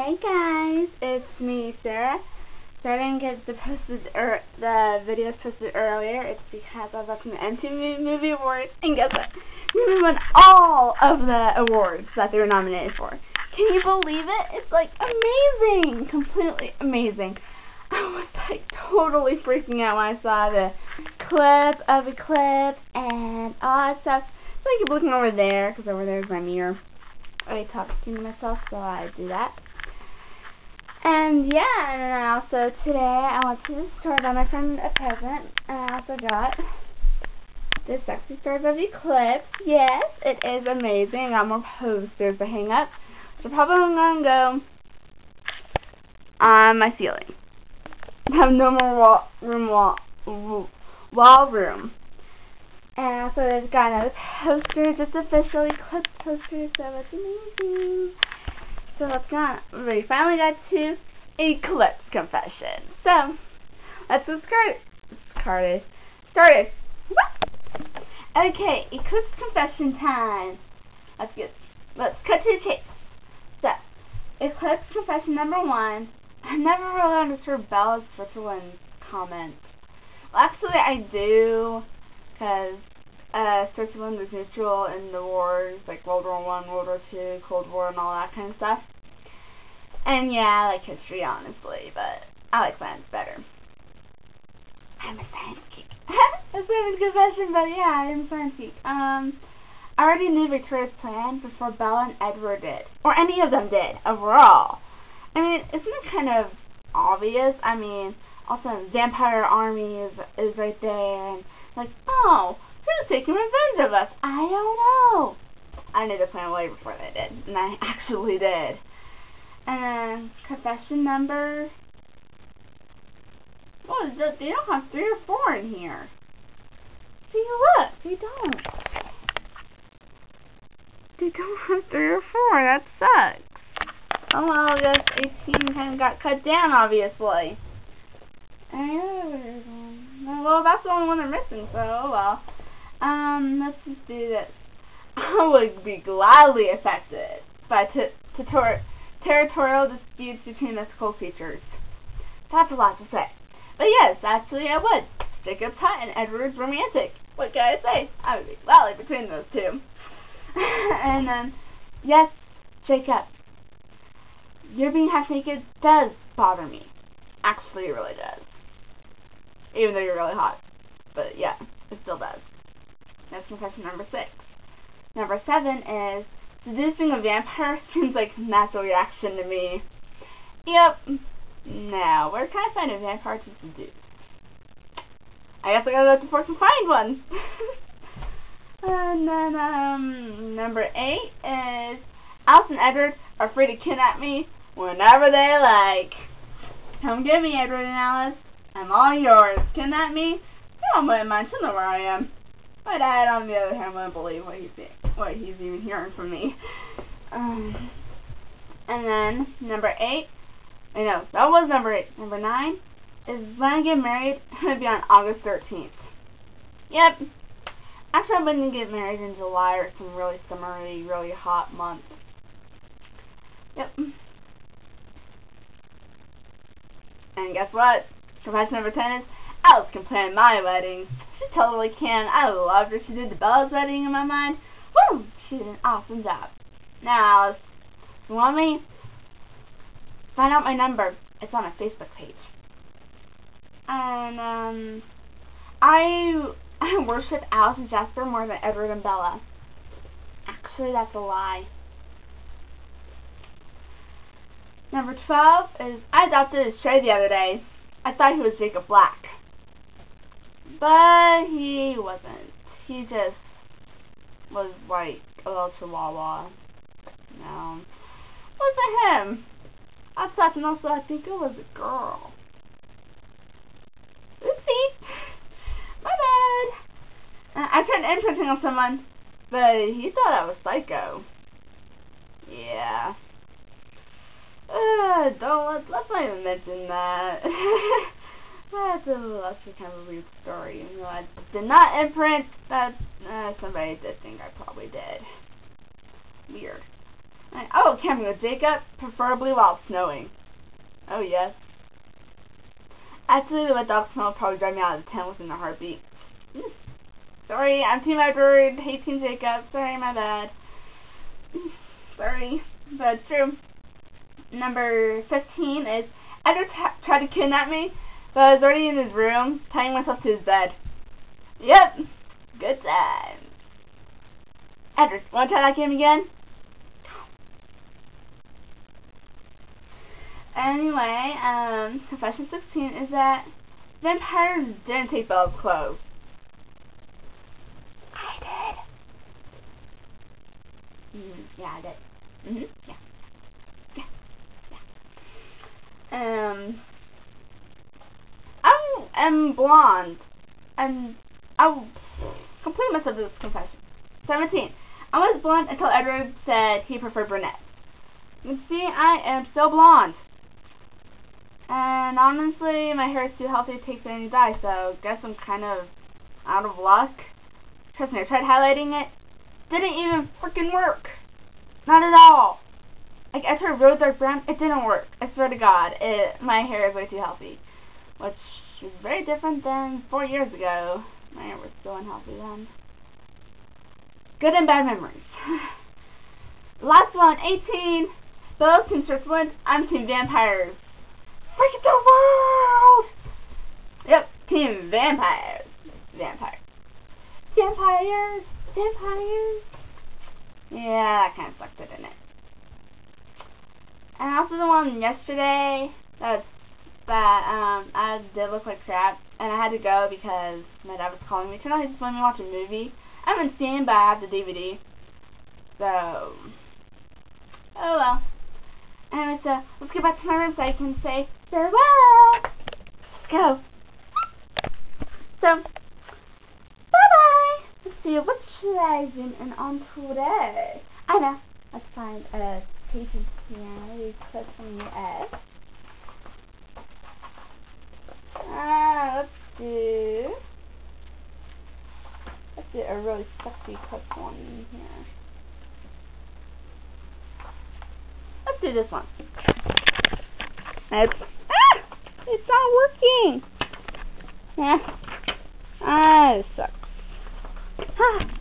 Hey guys, it's me, Sarah. So I didn't get the posted er, the videos posted earlier. It's because I was watching the MTV Movie Awards, and guess what? We won all of the awards that they were nominated for. Can you believe it? It's like amazing, completely amazing. I was like totally freaking out when I saw the clip of the clip and all that stuff. So I keep looking over there because over there is my mirror. I talk to myself, so I do that. And yeah, and also today I went to the store, got my friend a present, and I also got this Sexy Stories of Eclipse. Yes, it is amazing. I got more posters to hang up. So probably I'm gonna go on my ceiling. I have no more wall room wall wall room. And also, there's got another poster, just official Eclipse poster, so it's amazing. So let's go on. We finally got to Eclipse Confession. So let's get started. Started. Okay, Eclipse Confession time. Let's get let's cut to the chase. So Eclipse Confession number one. I never really understood Bella Switzerland's comment. Well, actually, I do, because uh, Switzerland was neutral in the wars, like World War One, World War Two, Cold War, and all that kind of stuff. And yeah, I like history, honestly, but I like science better. I'm a science geek. That's a confession, but yeah, I'm a science geek. Um, I already knew Victoria's plan before Bella and Edward did, or any of them did, overall. I mean, isn't it kind of obvious? I mean, also, Vampire Army is is right there, and like, oh, Who's taking revenge of us? I don't know. I knew to plan way before they did, and I actually did. And confession number. Well, they don't have three or four in here. See, look, they don't. They don't have three or four. That sucks. Oh well, I guess 18 kind of got cut down, obviously. Well, that's the only one they're missing, so oh well. Um, let's just do this. I would be gladly affected by territorial disputes between mystical creatures. That's a lot to say. But yes, actually I would. Jacob's hot and Edward's romantic. What can I say? I would be gladly between those two. and then, yes, Jacob, your being half naked does bother me. Actually, it really does. Even though you're really hot. But yeah, it still does. That's confession number six. Number seven is seducing a vampire seems like a natural reaction to me. Yep. Now, where can I find a vampire to seduce? I guess I gotta go to Forks and find one. and then, um, number eight is Alice and Edward are free to kidnap me whenever they like. Come get me, Edward and Alice. I'm all yours. Kidnap me? No, but mind. She'll know where I am. My dad, on the other hand, wouldn't believe what he's what he's even hearing from me. Um, and then number eight, I know that was number eight. Number nine is when I get married. It'll be on August thirteenth. Yep. Actually, I'm going to get married in July or some really summery, really hot month. Yep. And guess what? Confession number ten is Alice can plan my wedding. She totally can. I loved her. She did the Bella's wedding in my mind. Woo! She did an awesome job. Now, Alice, you want me? Find out my number. It's on a Facebook page. And, um, I, I worship Alice and Jasper more than Edward and Bella. Actually, that's a lie. Number 12 is, I adopted a stray the other day. I thought he was Jacob Black. But he wasn't. He just was like a little chihuahua. No. Wasn't him. I thought and also I think it was a girl. Oopsie. My bad. Uh, I tried imprinting on someone, but he thought I was psycho. Yeah. Uh, don't let's, let's not even mention that. That's a that's a kind of a weird story. You know, I did not imprint that. Uh, somebody did think I probably did. Weird. Oh, camping with Jacob, preferably while snowing. Oh, yes. Actually, the dog smell probably drive me out of the tent within a heartbeat. Mm. Sorry, I'm Team Edward. Hey, Team Jacob. Sorry, my bad. Sorry, but it's true. Number 15 is Edward tried to kidnap me, but I was already in his room, tying myself to his bed. Yep, good time. Want to try that game again? Anyway, um, confession 16 is that vampires didn't take Bella's clothes. I did. Mm, yeah, I did. Mhm. Yeah. Yeah. Yeah. Um, I am blonde, and I will complete myself this confession. 17. I was blonde until Edward said he preferred brunette. You see, I am still blonde. And honestly, my hair is too healthy to take any dye, so guess I'm kind of out of luck. Trust me, I tried highlighting it. Didn't even freaking work. Not at all. Like, I tried Rose Dark Brown, it didn't work. I swear to God, it my hair is way too healthy. Which is very different than four years ago. Hair was still unhealthy then. Good and bad memories. Last one, 18. Spells Team Switzerland. I'm Team Vampires. Freaking the world! Yep, Team Vampires. Vampires. Vampires! Vampires! Yeah, that kind of sucked, it in it? And also the one yesterday, that's that um I did look like crap, and I had to go because my dad was calling me. Out he just wanted me watch a movie. I haven't seen, but I have the DVD. So, oh well. Anyway, so let's get back to my room so I can say farewell. Let's go. So, bye-bye. Let's see, what should I zoom in on today? I know. Let's find a patient piano. We click on the S. Ah, let's do... Let's do a really sexy quick one here. Let's do this one. It's, ah! It's not working! Yeah. Ah, this sucks. Ah.